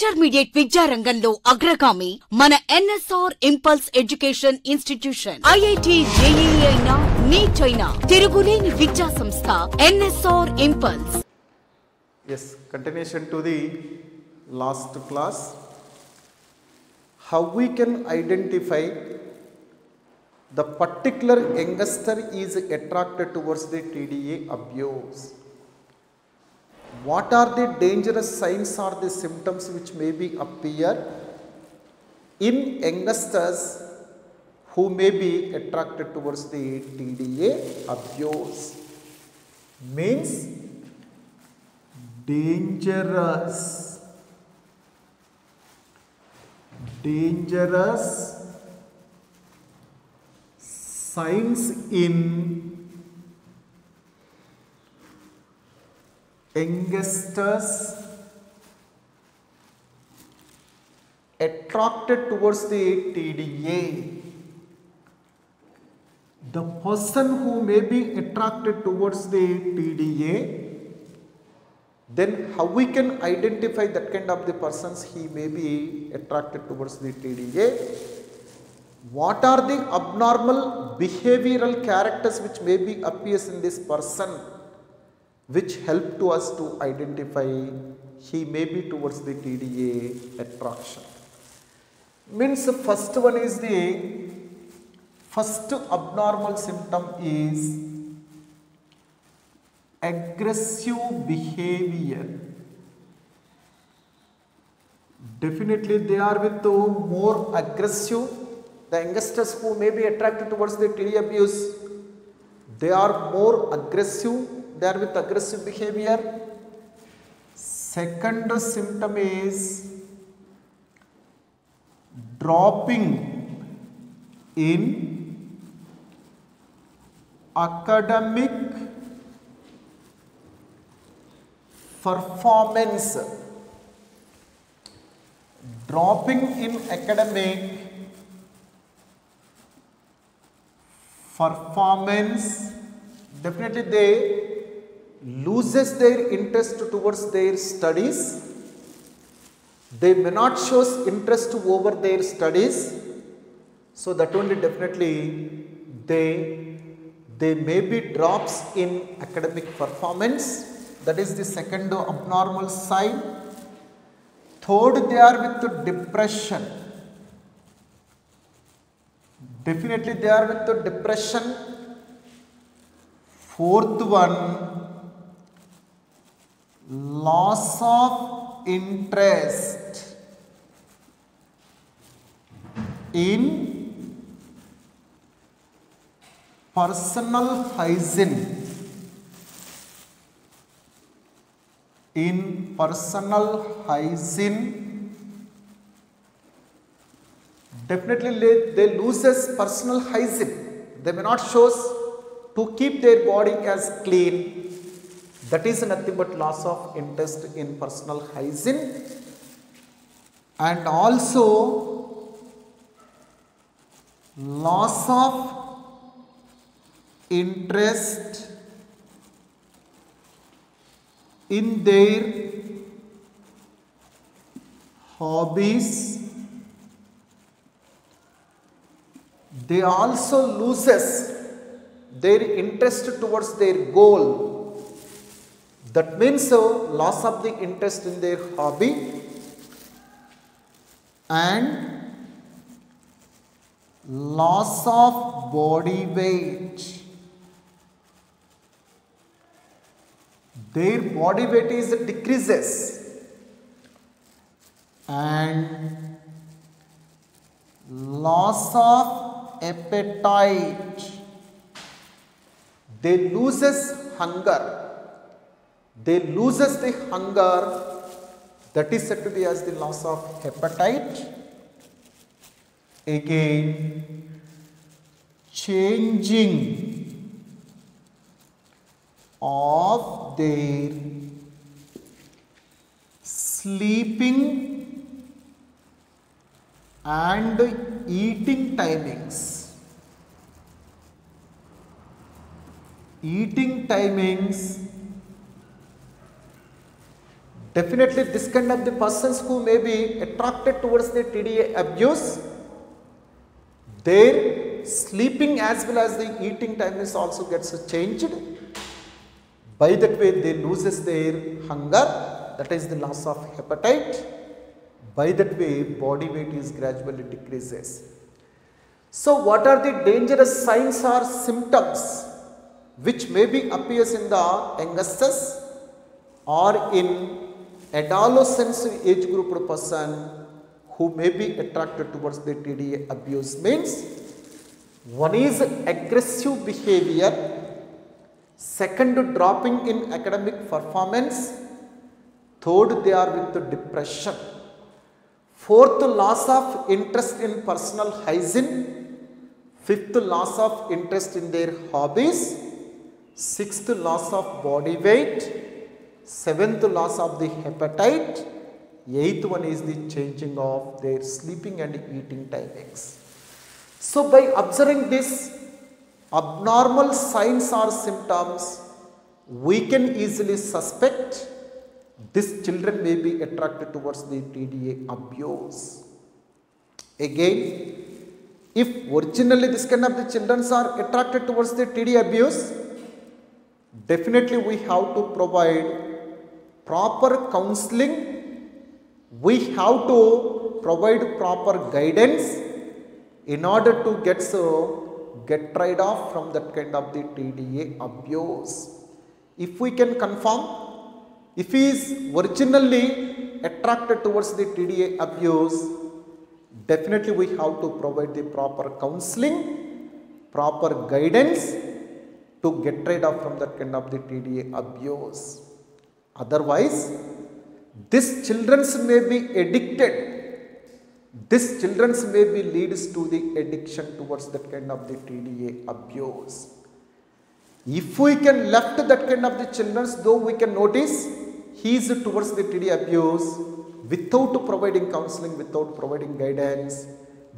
Intermediate విద్యారంగంలో అగ్రగామి మన NSR impulse education institution IIT JEE అయినా నీట్ అయినా తిరుగులేని విద్యా సంస్థ NSR impulse as continuation to the last class how we can identify the particular youngster is attracted towards the TDA abuse. What are the dangerous signs or the symptoms which may be appear in youngsters who may be attracted towards the TDA abuse? Means dangerous dangerous signs in youngsters attracted towards the TDA the person who may be attracted towards the TDA then how we can identify that kind of the persons he may be attracted towards the TDA? What are the abnormal behavioral characters which may be appears in this person which help to us to identify he may be towards the TDA attraction? Means the first one is the first abnormal symptom is aggressive behavior. Definitely they are with the more aggressive. The youngsters who may be attracted towards the TD abuse they are more aggressive they are with aggressive behavior. Second symptom is dropping in academic performance. Dropping in academic performance. Definitely they loses their interest towards their studies. They may not shows interest over their studies. So that only definitely they they may be drops in academic performance. That is the second abnormal sign. Third they are with depression. Definitely they are with depression. Fourth one loss of interest. In personal hygiene. In personal hygiene definitely they- loses personal hygiene. They may not shows to keep their body as clean that is nothing but loss of interest in personal hygiene. And also loss of interest in their hobbies. They also loses their interest towards their goal that means uh, loss of the interest in their hobby and loss of body weight. Their body weight is decreases and loss of appetite. They loses hunger they loses the hunger that is said to be as the loss of appetite. Again changing of their sleeping and eating timings. Eating timings Definitely this kind of the persons who may be attracted towards the TDA abuse, their sleeping as well as the eating time is also gets changed. By that way they loses their hunger, that is the loss of appetite. By that way body weight is gradually decreases. So what are the dangerous signs or symptoms which may be appears in the youngsters or in adolescence age group person who may be attracted towards the TDA abuse means one is aggressive behavior, second dropping in academic performance, third they are with the depression, fourth loss of interest in personal hygiene, fifth loss of interest in their hobbies, sixth loss of body weight, seventh loss of the appetite, eighth one is the changing of their sleeping and eating timings. So by observing this abnormal signs or symptoms, we can easily suspect these children may be attracted towards the TDA abuse. Again, if originally this kind of the children are attracted towards the TDA abuse, definitely we have to provide proper counseling, we have to provide proper guidance in order to get so get rid of from that kind of the TDA abuse. If we can confirm, if he is originally attracted towards the TDA abuse, definitely we have to provide the proper counseling, proper guidance to get rid of from that kind of the TDA abuse. Otherwise, this children's may be addicted. This children's may be leads to the addiction towards that kind of the TDA abuse. If we can left that kind of the children's, though we can notice he is towards the TDA abuse without providing counseling, without providing guidance,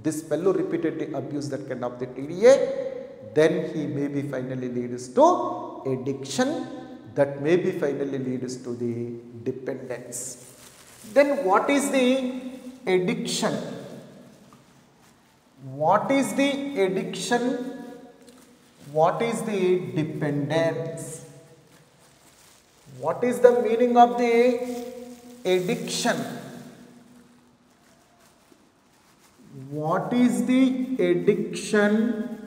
this fellow repeatedly abuse that kind of the TDA, then he may be finally leads to addiction that may be finally leads to the dependence. Then what is the addiction? What is the addiction? What is the dependence? What is the meaning of the addiction? What is the addiction?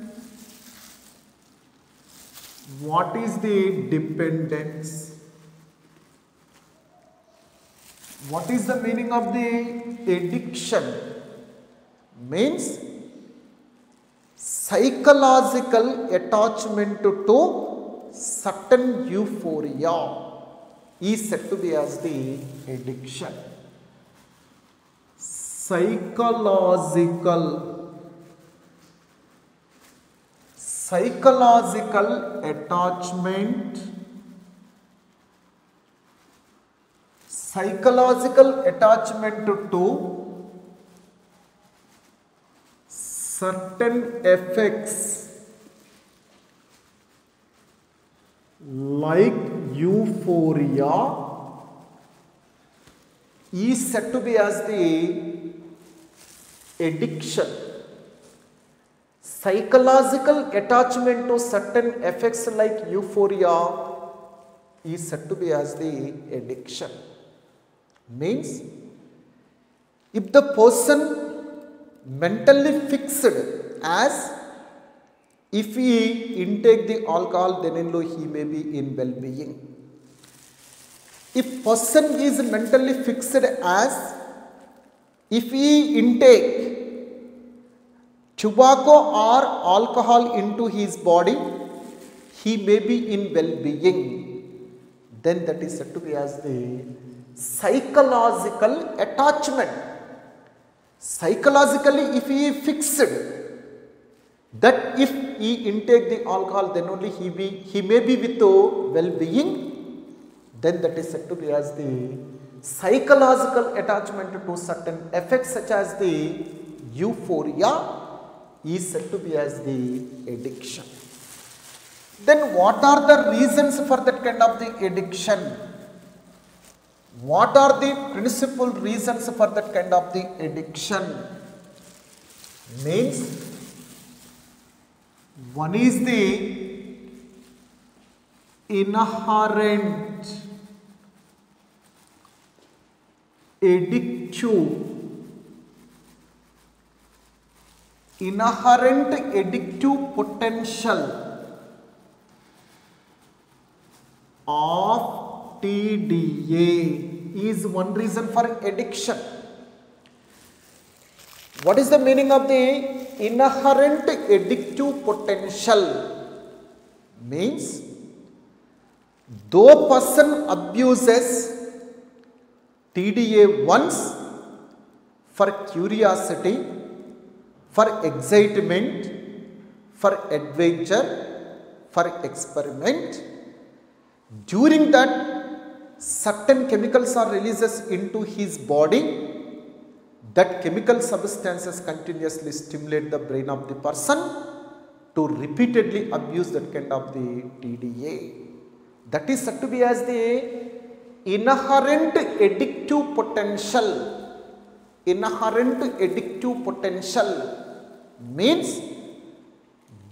What is the dependence? What is the meaning of the addiction? Means psychological attachment to certain euphoria is said to be as the addiction. Psychological psychological attachment psychological attachment to certain effects like euphoria is said to be as the addiction psychological attachment to certain effects like euphoria is said to be as the addiction means if the person mentally fixed as if he intake the alcohol then only he may be in well-being if person is mentally fixed as if he intake tobacco or alcohol into his body, he may be in well-being. Then that is said to be as the psychological attachment. Psychologically, if he is fixed that if he intake the alcohol, then only he be he may be with the well-being. Then that is said to be as the psychological attachment to certain effects such as the euphoria is said to be as the addiction. Then what are the reasons for that kind of the addiction? What are the principal reasons for that kind of the addiction? Means one is the inherent addictive inherent addictive potential of TDA is one reason for addiction. What is the meaning of the inherent addictive potential? Means though person abuses TDA once for curiosity, for excitement, for adventure, for experiment, during that certain chemicals are releases into his body that chemical substances continuously stimulate the brain of the person to repeatedly abuse that kind of the TDA. That is said to be as the inherent addictive potential. Inherent addictive potential means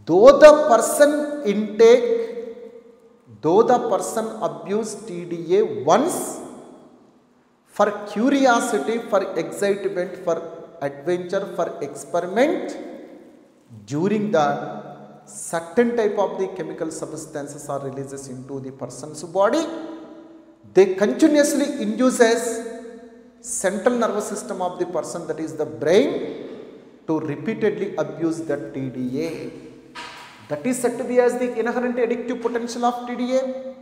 though the person intake though the person abuse TDA once for curiosity, for excitement, for adventure, for experiment, during the certain type of the chemical substances are releases into the person's body, they continuously induces central nervous system of the person that is the brain to repeatedly abuse that TDA. That is said to be as the inherent addictive potential of TDA.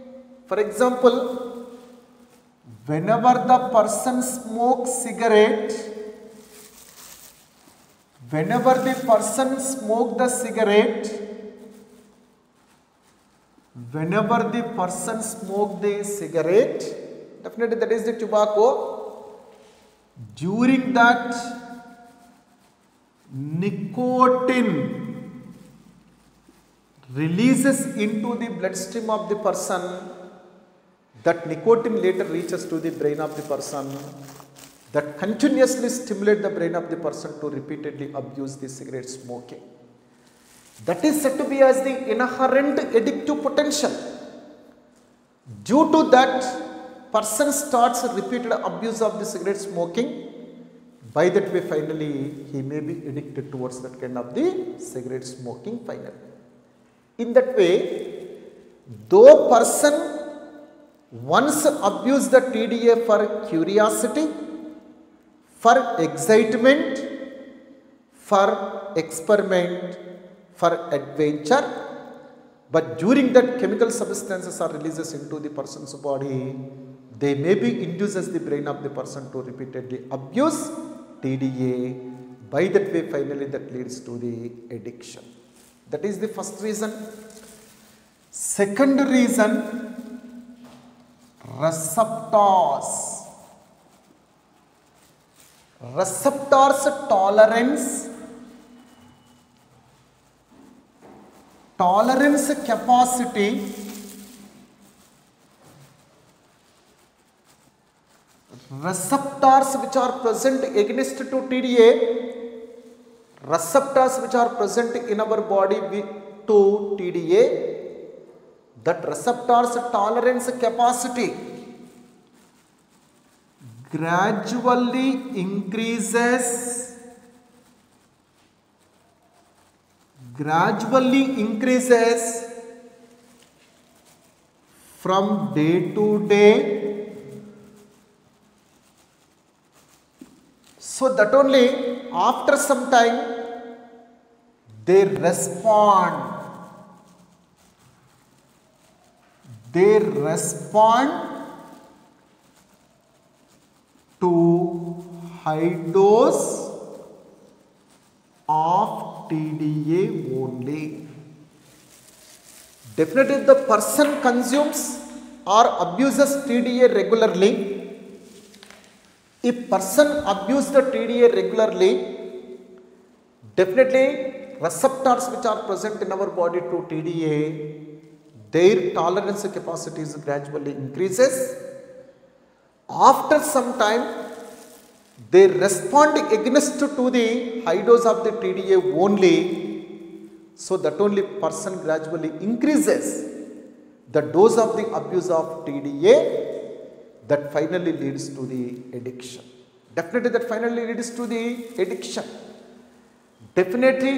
For example, whenever the person smokes cigarette, whenever the person smoke the cigarette, whenever the person smoke the cigarette, definitely that is the tobacco. During that nicotine releases into the bloodstream of the person. That nicotine later reaches to the brain of the person. That continuously stimulate the brain of the person to repeatedly abuse the cigarette smoking. That is said to be as the inherent addictive potential. Due to that person starts repeated abuse of the cigarette smoking by that way finally he may be addicted towards that kind of the cigarette smoking finally in that way though person once abuse the TDA for curiosity, for excitement, for experiment, for adventure, but during that chemical substances are releases into the person's body, they may be induces the brain of the person to repeatedly abuse TDA. By that way, finally, that leads to the addiction. That is the first reason. Second reason, receptors. Receptors tolerance, tolerance capacity receptors which are present against to TDA, receptors which are present in our body to TDA, that receptors tolerance capacity gradually increases gradually increases from day to day so that only after some time they respond they respond to high dose of TDA only. Definitely the person consumes or abuses TDA regularly, if person abuse the TDA regularly, definitely receptors which are present in our body to TDA, their tolerance capacity is gradually increases. After some time they respond against to the high dose of the TDA only. So that only person gradually increases the dose of the abuse of TDA that finally leads to the addiction. Definitely that finally leads to the addiction. Definitely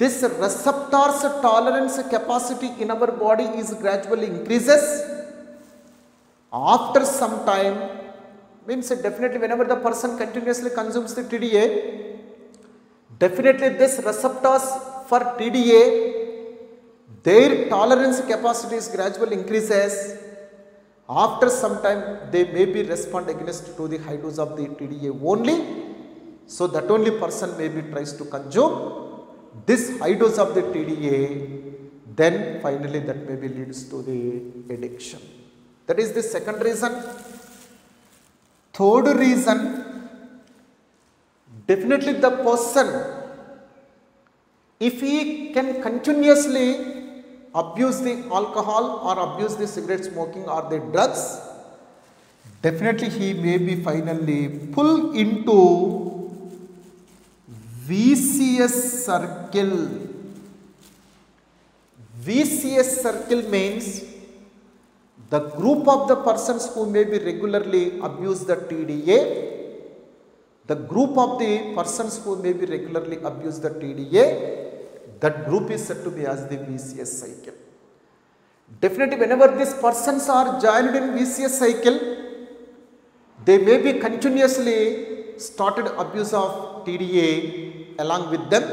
this receptors tolerance capacity in our body is gradually increases. After some time means definitely whenever the person continuously consumes the TDA, definitely this receptors for TDA, their tolerance capacity is gradually increases. After some time, they may be respond against to the high dose of the TDA only. So that only person maybe tries to consume this high dose of the TDA. Then finally that maybe leads to the addiction. That is the second reason. Third reason, definitely the person, if he can continuously abuse the alcohol or abuse the cigarette smoking or the drugs, definitely he may be finally pull into VCS circle. VCS circle means the group of the persons who may be regularly abuse the TDA, the group of the persons who may be regularly abuse the TDA, that group is said to be as the VCS cycle. Definitely whenever these persons are joined in VCS cycle, they may be continuously started abuse of TDA along with them.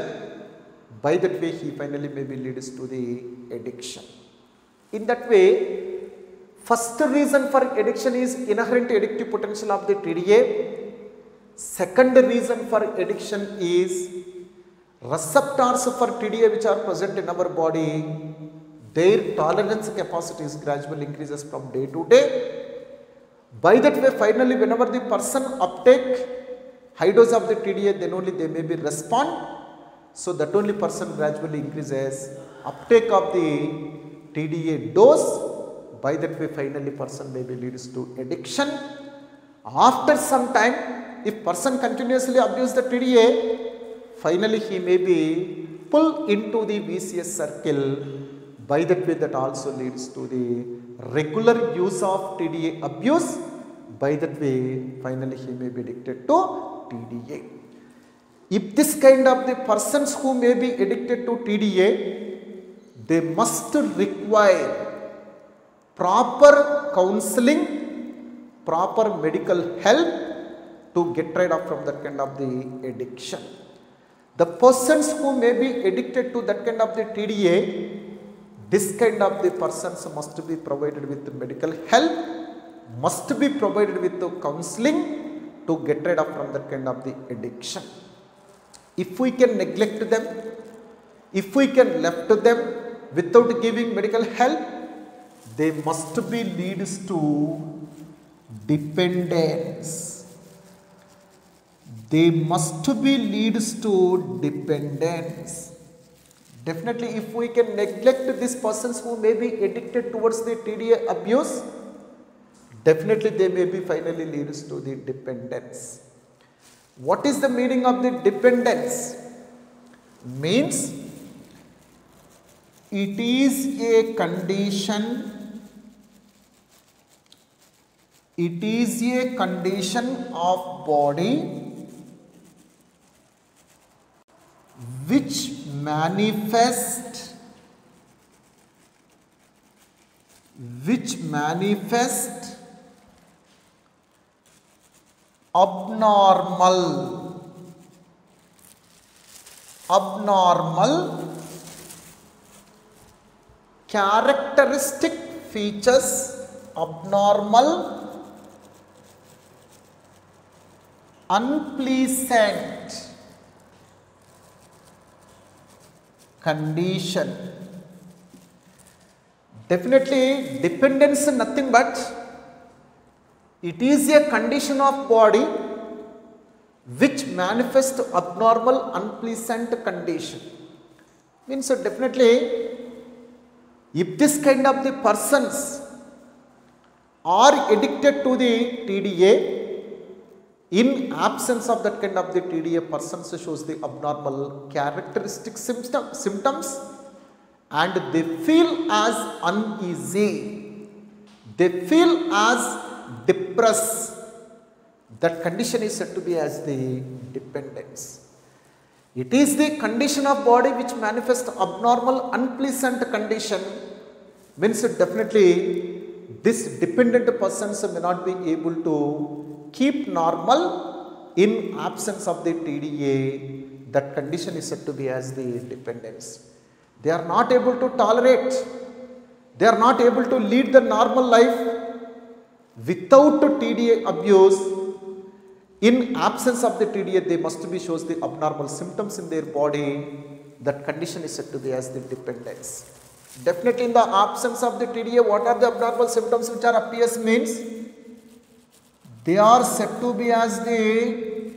By that way, he finally maybe leads to the addiction. In that way, first reason for addiction is inherent addictive potential of the TDA. Second reason for addiction is receptors for TDA which are present in our body, their tolerance capacity is gradually increases from day to day. By that way, finally, whenever the person uptake high dose of the TDA, then only they may be respond. So that only person gradually increases uptake of the TDA dose. By that way, finally, person may be leads to addiction. After some time, if person continuously abuse the TDA, finally he may be pulled into the VCS circle. By that way, that also leads to the regular use of TDA abuse. By that way, finally he may be addicted to TDA. If this kind of the persons who may be addicted to TDA, they must require proper counseling, proper medical help to get rid of from that kind of the addiction. The persons who may be addicted to that kind of the TDA, this kind of the persons must be provided with medical help, must be provided with the counseling to get rid of from that kind of the addiction. If we can neglect them, if we can left them without giving medical help, they must be leads to dependence. They must be leads to dependence. Definitely, if we can neglect these persons who may be addicted towards the TDA abuse, definitely they may be finally leads to the dependence. What is the meaning of the dependence? Means it is a condition, it is a condition of body which manifest which manifest abnormal abnormal characteristic features abnormal unpleasant condition. Definitely dependence nothing but it is a condition of body which manifest abnormal unpleasant condition. Means so definitely if this kind of the persons are addicted to the TDA, in absence of that kind of the TDA, persons shows the abnormal characteristic symptom, symptoms and they feel as uneasy, they feel as depressed. That condition is said to be as the dependence. It is the condition of body which manifests abnormal, unpleasant condition. Means definitely this dependent persons may not be able to keep normal in absence of the TDA. That condition is said to be as the dependence. They are not able to tolerate. They are not able to lead the normal life without TDA abuse in absence of the TDA, they must be shows the abnormal symptoms in their body. That condition is said to be as the dependence. Definitely in the absence of the TDA, what are the abnormal symptoms which are appears means? They are said to be as the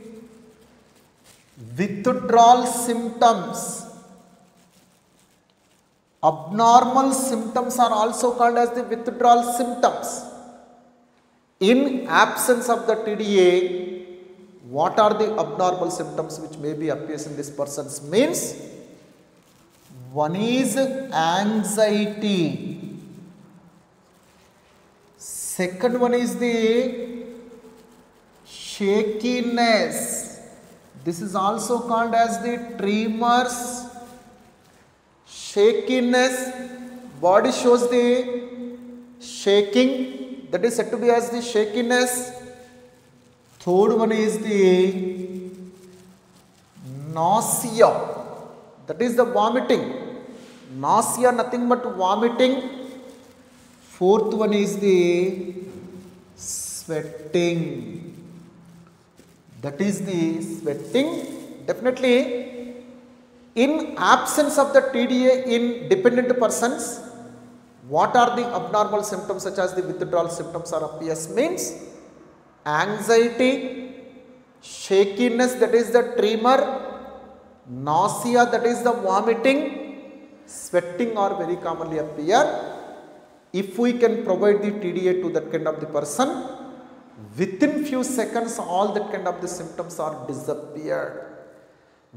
withdrawal symptoms. Abnormal symptoms are also called as the withdrawal symptoms. In absence of the TDA, what are the abnormal symptoms which may be appears in this person's means one is anxiety second one is the shakiness this is also called as the tremors shakiness body shows the shaking that is said to be as the shakiness Third one is the nausea. That is the vomiting. Nausea, nothing but vomiting. Fourth one is the sweating. That is the sweating. Definitely, in absence of the TDA in dependent persons, what are the abnormal symptoms such as the withdrawal symptoms or appears means anxiety, shakiness that is the tremor, nausea that is the vomiting, sweating are very commonly appear. If we can provide the TDA to that kind of the person, within few seconds all that kind of the symptoms are disappeared.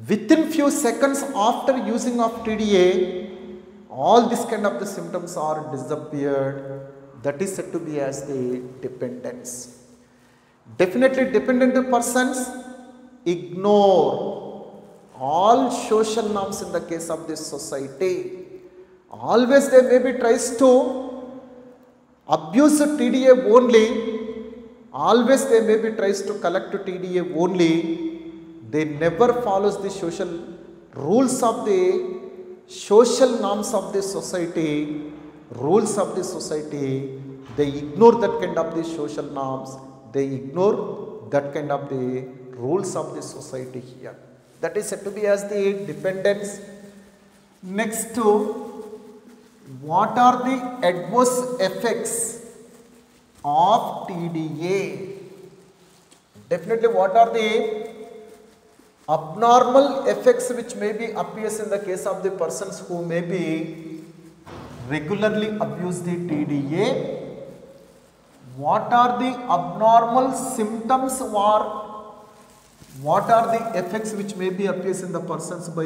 Within few seconds after using of TDA, all this kind of the symptoms are disappeared. That is said to be as the dependence. Definitely dependent persons ignore all social norms in the case of this society. Always they maybe tries to abuse TDA only. Always they maybe tries to collect TDA only. They never follows the social rules of the social norms of the society, rules of the society. They ignore that kind of the social norms they ignore that kind of the rules of the society here. That is said to be as the dependence. Next to what are the adverse effects of TDA? Definitely what are the abnormal effects which may be appears in the case of the persons who may be regularly abuse the TDA what are the abnormal symptoms or what are the effects which may be appears in the persons by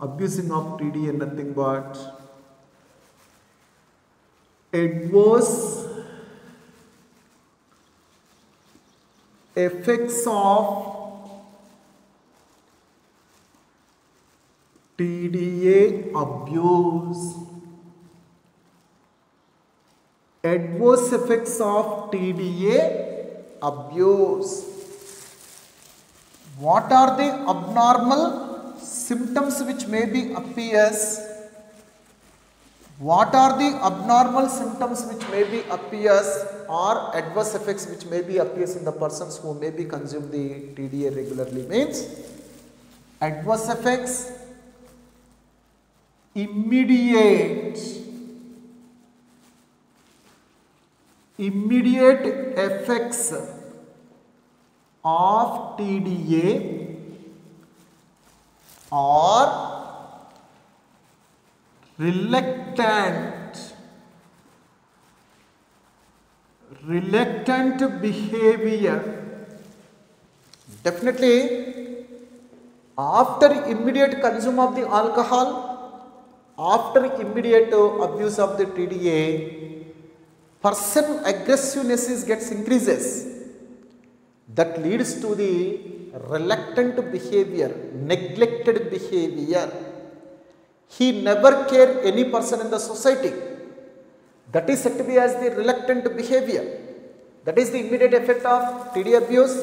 abusing of TDA nothing but adverse effects of TDA abuse adverse effects of TDA abuse. What are the abnormal symptoms which may be appears? What are the abnormal symptoms which may be appears or adverse effects which may be appears in the persons who may be consume the TDA regularly? Means adverse effects immediate immediate effects of TDA or reluctant. Reluctant behavior. Definitely after immediate consume of the alcohol after immediate abuse of the tda person aggressiveness gets increases. That leads to the reluctant behavior neglected behavior he never care any person in the society that is said to be as the reluctant behavior. That is the immediate effect of TD abuse.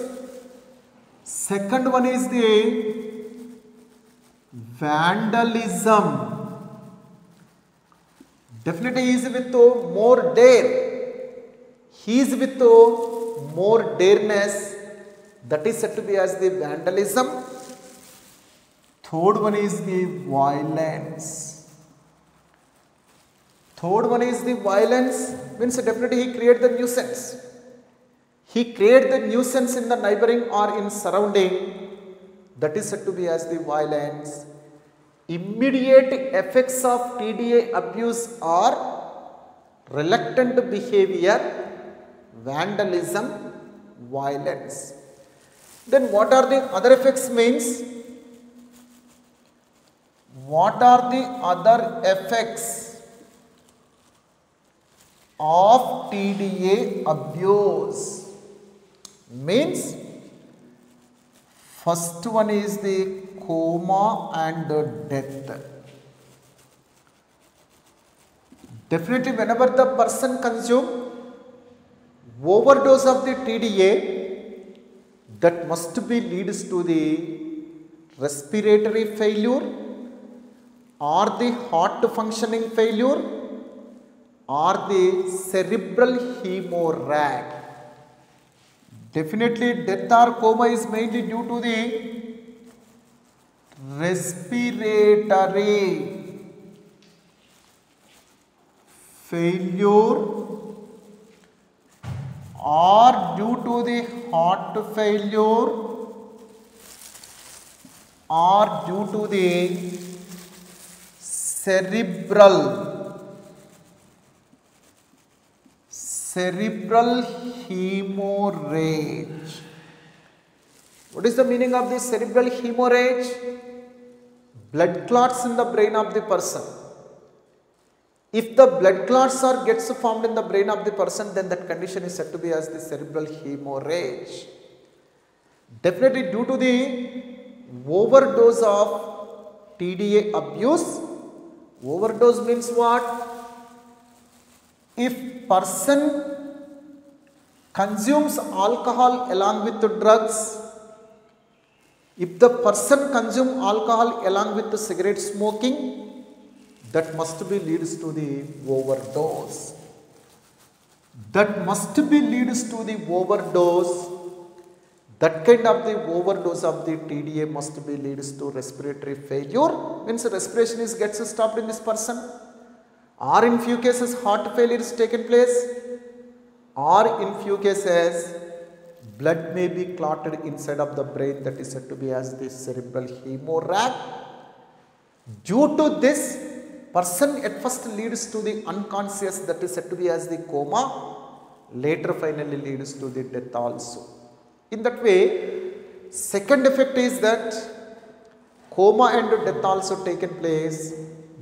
Second one is the vandalism. Definitely he is with more dare. He is with more dareness. That is said to be as the vandalism. Third one is the violence. Third one is the violence means definitely he create the nuisance. He create the nuisance in the neighboring or in surrounding that is said to be as the violence. Immediate effects of TDA abuse are reluctant behavior, vandalism, violence. Then what are the other effects means? What are the other effects? of TDA abuse means first one is the coma and the death. Definitely whenever the person consume overdose of the TDA that must be leads to the respiratory failure or the heart functioning failure or the cerebral hemorrhage. Definitely death or coma is mainly due to the respiratory failure or due to the heart failure or due to the cerebral cerebral hemorrhage. What is the meaning of this cerebral hemorrhage? Blood clots in the brain of the person. If the blood clots are gets formed in the brain of the person, then that condition is said to be as the cerebral hemorrhage. Definitely due to the overdose of TDA abuse. Overdose means what? if person consumes alcohol along with drugs if the person consume alcohol along with the cigarette smoking that must be leads to the overdose that must be leads to the overdose that kind of the overdose of the TDA must be leads to respiratory failure. Means respiration is gets stopped in this person. Or in few cases heart failure is taken place. Or in few cases blood may be clotted inside of the brain that is said to be as the cerebral hemorrhage due to this person at first leads to the unconscious that is said to be as the coma. Later finally leads to the death also in that way second effect is that coma and death also taken place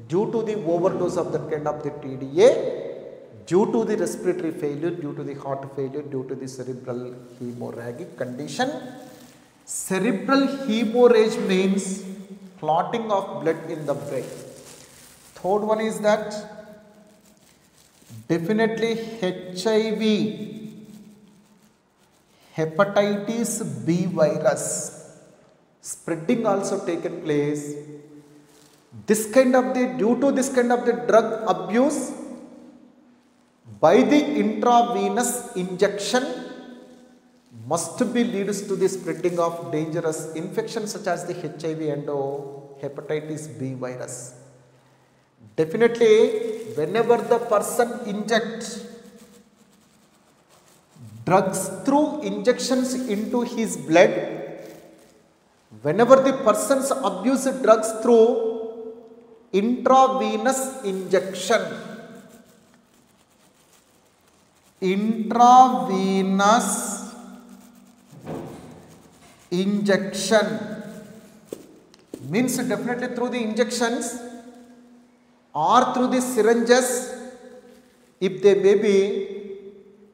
due to the overdose of that kind of the TDA, due to the respiratory failure, due to the heart failure, due to the cerebral hemorrhagic condition. Cerebral hemorrhage means clotting of blood in the brain. Third one is that definitely HIV, hepatitis B virus spreading also taken place this kind of the due to this kind of the drug abuse by the intravenous injection must be leads to the spreading of dangerous infections such as the HIV and hepatitis B virus. Definitely, whenever the person injects drugs through injections into his blood, whenever the persons abuse drugs through intravenous injection. Intravenous injection. Means definitely through the injections or through the syringes. If they may be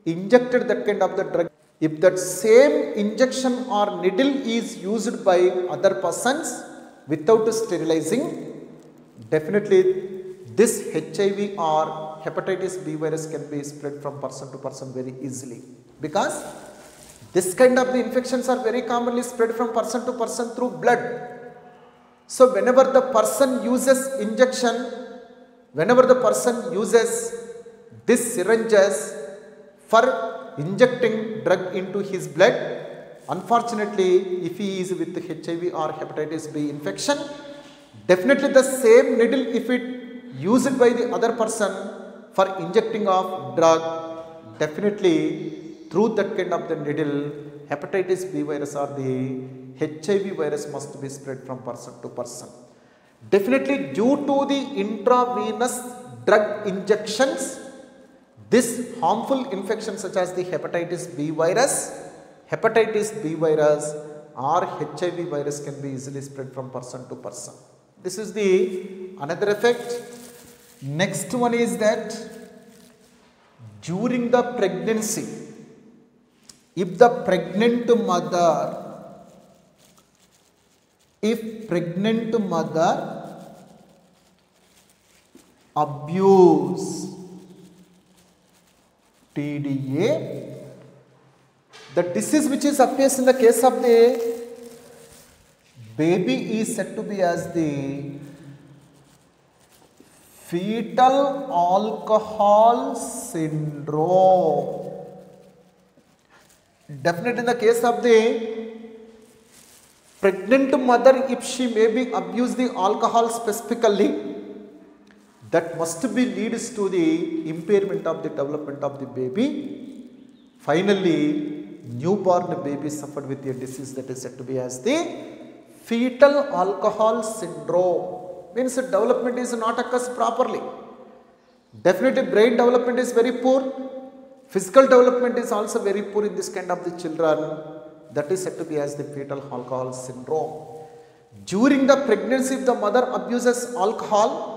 injected that kind of the drug. If that same injection or needle is used by other persons without sterilizing definitely this hiv or hepatitis b virus can be spread from person to person very easily. Because this kind of the infections are very commonly spread from person to person through blood. So whenever the person uses injection, whenever the person uses this syringes for injecting drug into his blood, unfortunately if he is with HIV or hepatitis B infection, definitely the same needle if it used by the other person for injecting of drug, definitely through that kind of the needle, hepatitis B virus or the HIV virus must be spread from person to person. Definitely due to the intravenous drug injections, this harmful infection such as the hepatitis B virus, hepatitis B virus or HIV virus can be easily spread from person to person. This is the another effect. Next one is that during the pregnancy, if the pregnant mother if pregnant mother abuse TDA, the disease which is appears in the case of the baby is said to be as the fetal alcohol syndrome. Definitely in the case of the pregnant mother if she may be abuse the alcohol specifically that must be leads to the impairment of the development of the baby. Finally newborn baby suffered with a disease that is said to be as the fetal alcohol syndrome. Means development is not occurs properly. Definitely brain development is very poor. Physical development is also very poor in this kind of the children. That is said to be as the fetal alcohol syndrome. During the pregnancy, if the mother abuses alcohol,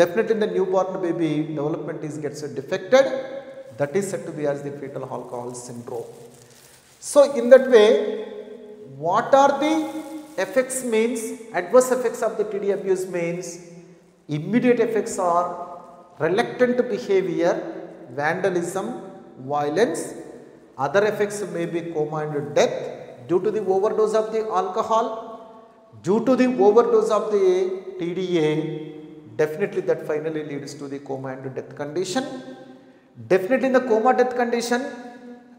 definitely in the newborn baby development is gets defected. That is said to be as the fetal alcohol syndrome. So in that way, what are the effects means, adverse effects of the TD abuse means, immediate effects are reluctant behavior, vandalism, violence, other effects may be coma and death due to the overdose of the alcohol, due to the overdose of the TDA, definitely that finally leads to the coma and death condition. Definitely in the coma death condition,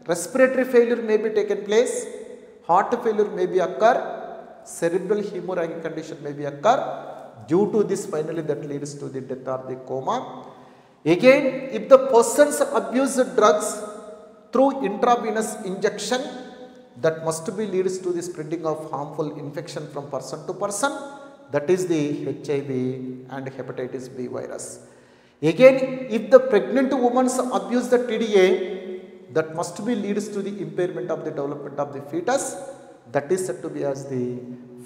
respiratory failure may be taken place, heart failure may be occur, cerebral hemorrhagic condition may be occur. Due to this finally that leads to the death or the coma. Again, if the persons abuse drugs through intravenous injection that must be leads to the spreading of harmful infection from person to person that is the HIV and hepatitis B virus. Again if the pregnant woman abuse the TDA that must be leads to the impairment of the development of the fetus that is said to be as the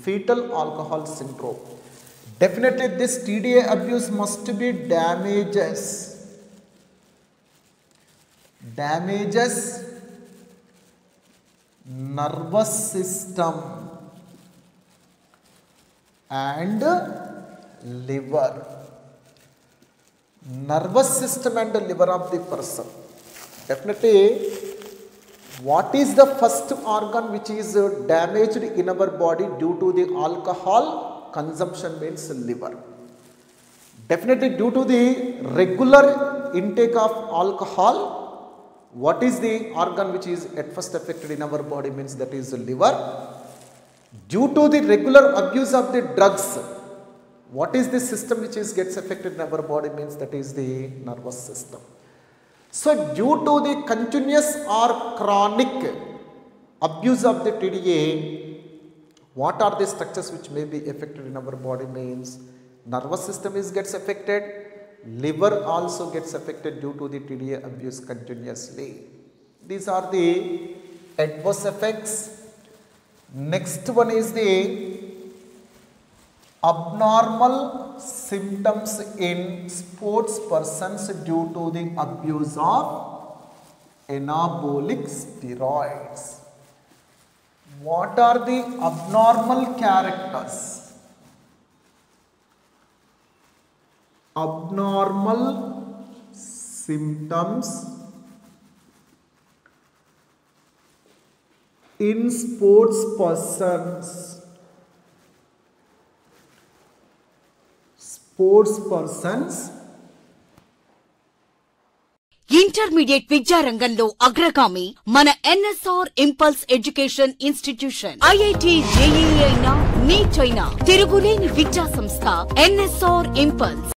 fetal alcohol syndrome. Definitely this TDA abuse must be damages damages nervous system and liver. Nervous system and the liver of the person. Definitely what is the first organ which is damaged in our body due to the alcohol consumption means liver? Definitely due to the regular intake of alcohol what is the organ which is at first affected in our body means that is liver. Due to the regular abuse of the drugs, what is the system which is gets affected in our body means that is the nervous system. So due to the continuous or chronic abuse of the TDA, what are the structures which may be affected in our body means nervous system is gets affected, liver also gets affected due to the TDA abuse continuously. These are the adverse effects. Next one is the abnormal symptoms in sports persons due to the abuse of anabolic steroids. What are the abnormal characters? Abnormal symptoms in sports persons. Sports persons. Intermediate విద్యారంగంలో అగ్రగామి మన NSR impulse education institution IIT JEE అయినా NEET అయినా తిరుగులేని విద్యా సంస్థ NSR impulse